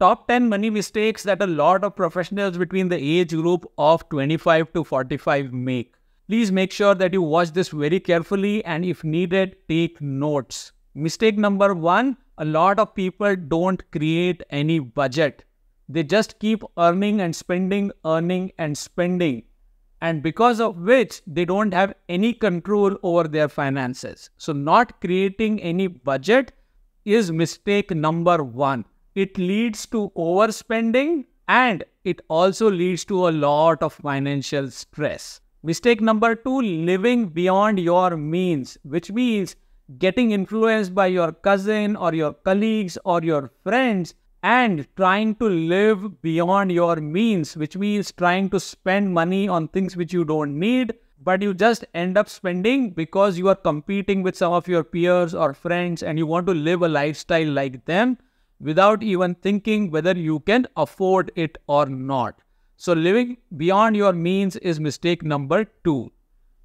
top 10 money mistakes that a lot of professionals between the age group of 25 to 45 make. Please make sure that you watch this very carefully and if needed, take notes. Mistake number one, a lot of people don't create any budget. They just keep earning and spending, earning and spending. And because of which they don't have any control over their finances. So not creating any budget is mistake number one. It leads to overspending and it also leads to a lot of financial stress. Mistake number two, living beyond your means, which means getting influenced by your cousin or your colleagues or your friends and trying to live beyond your means, which means trying to spend money on things which you don't need, but you just end up spending because you are competing with some of your peers or friends and you want to live a lifestyle like them without even thinking whether you can afford it or not. So, living beyond your means is mistake number two.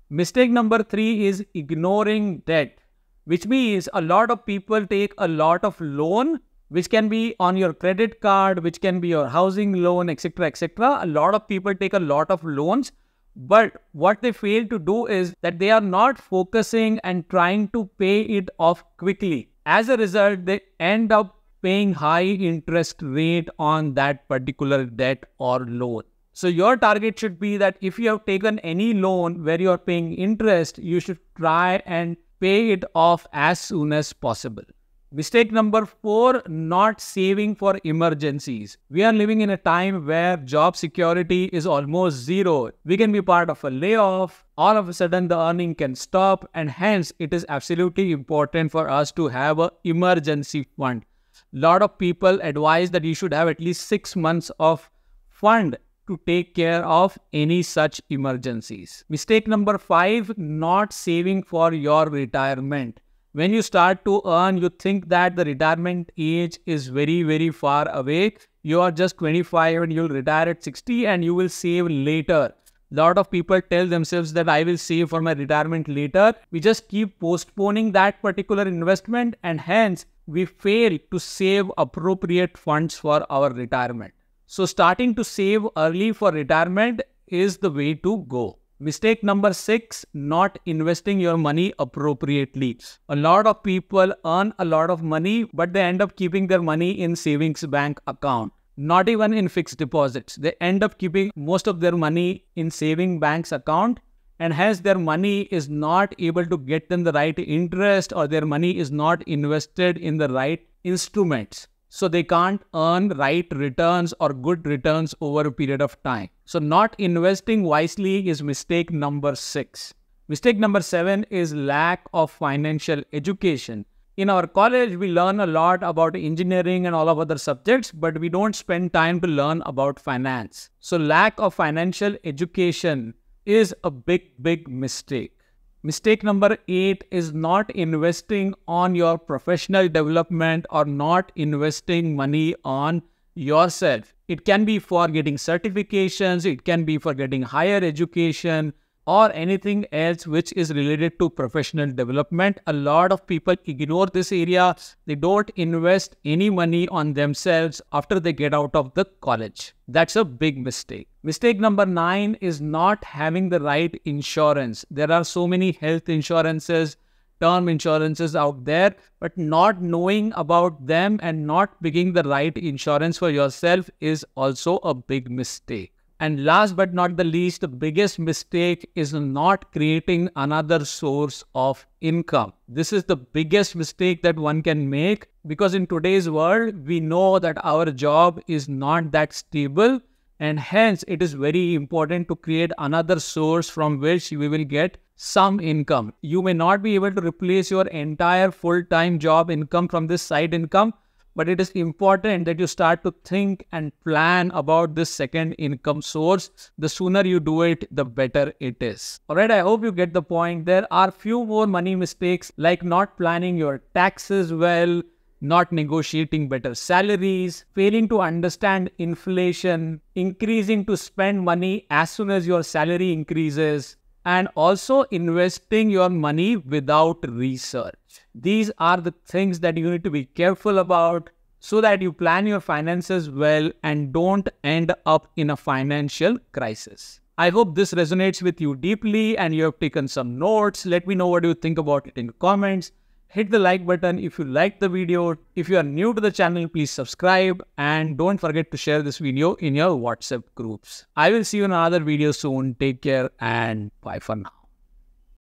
Mistake number three is ignoring debt, which means a lot of people take a lot of loan which can be on your credit card, which can be your housing loan, etc. etc. A lot of people take a lot of loans, but what they fail to do is that they are not focusing and trying to pay it off quickly. As a result, they end up paying high interest rate on that particular debt or loan. So your target should be that if you have taken any loan where you are paying interest, you should try and pay it off as soon as possible. Mistake number four, not saving for emergencies. We are living in a time where job security is almost zero. We can be part of a layoff. All of a sudden, the earning can stop, and hence, it is absolutely important for us to have an emergency fund. Lot of people advise that you should have at least six months of fund to take care of any such emergencies. Mistake number five, not saving for your retirement when you start to earn, you think that the retirement age is very, very far away. You are just 25 and you'll retire at 60 and you will save later. Lot of people tell themselves that I will save for my retirement later. We just keep postponing that particular investment and hence we fail to save appropriate funds for our retirement. So starting to save early for retirement is the way to go. Mistake number six, not investing your money appropriately. A lot of people earn a lot of money, but they end up keeping their money in savings bank account. Not even in fixed deposits. They end up keeping most of their money in saving banks account and hence their money is not able to get them the right interest or their money is not invested in the right instruments so they can't earn right returns or good returns over a period of time. So not investing wisely is mistake number six. Mistake number seven is lack of financial education. In our college, we learn a lot about engineering and all of other subjects, but we don't spend time to learn about finance. So lack of financial education is a big, big mistake. Mistake number eight is not investing on your professional development or not investing money on yourself. It can be for getting certifications, it can be for getting higher education, or anything else which is related to professional development. A lot of people ignore this area. They don't invest any money on themselves after they get out of the college. That's a big mistake. Mistake number nine is not having the right insurance. There are so many health insurances, term insurances out there, but not knowing about them and not picking the right insurance for yourself is also a big mistake. And last but not the least, the biggest mistake is not creating another source of income. This is the biggest mistake that one can make because in today's world, we know that our job is not that stable and hence it is very important to create another source from which we will get some income. You may not be able to replace your entire full-time job income from this side income, but it is important that you start to think and plan about this second income source. The sooner you do it, the better it is. Alright, I hope you get the point. There are few more money mistakes like not planning your taxes well, not negotiating better salaries, failing to understand inflation, increasing to spend money as soon as your salary increases, and also investing your money without research. These are the things that you need to be careful about. so that you plan your finances well and don't end up in a financial crisis. I hope this resonates with you deeply and you have taken some notes. Let me know what you think about it in the comments. Hit the like button if you liked the video. If you are new to the channel, please subscribe and don't forget to share this video in your WhatsApp groups. I will see you in another video soon. Take care and bye for now.